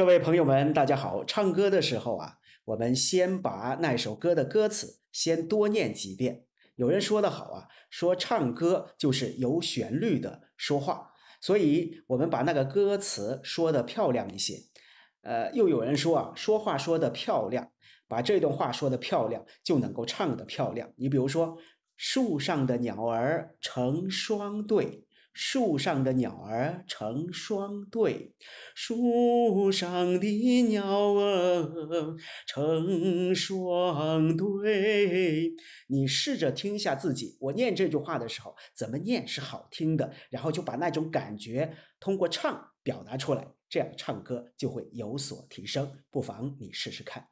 各位朋友们，大家好！唱歌的时候啊，我们先把那首歌的歌词先多念几遍。有人说的好啊，说唱歌就是有旋律的说话，所以我们把那个歌词说的漂亮一些。呃，又有人说啊，说话说的漂亮，把这段话说的漂亮，就能够唱的漂亮。你比如说，树上的鸟儿成双对。树上的鸟儿成双对，树上的鸟儿成双对。你试着听一下自己，我念这句话的时候怎么念是好听的，然后就把那种感觉通过唱表达出来，这样唱歌就会有所提升。不妨你试试看。